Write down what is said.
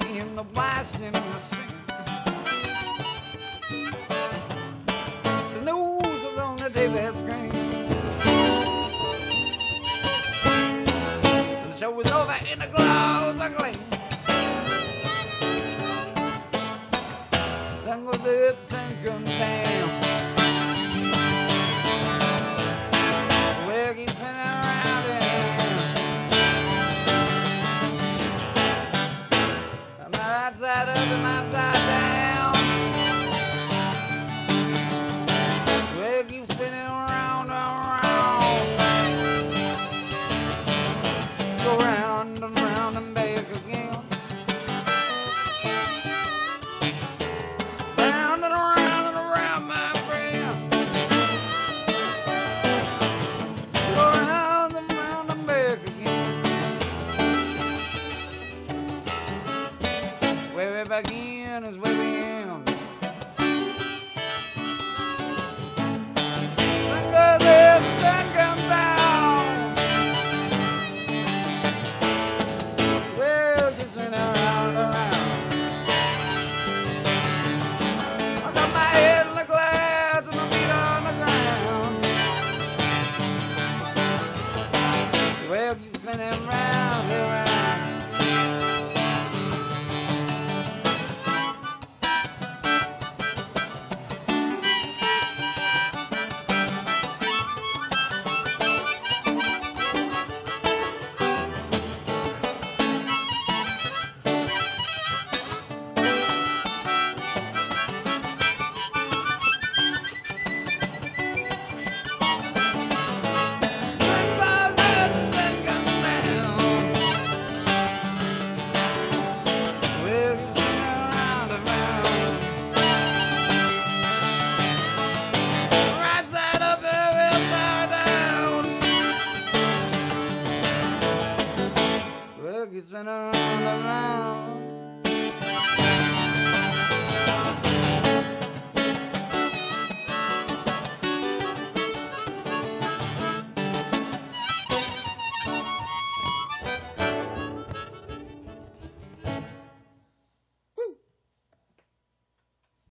river in the washing machine. The news was on the TV screen. The show was over in the clouds of gleam. The sun was up, the sun come down. my back in is waving. He's been around and around.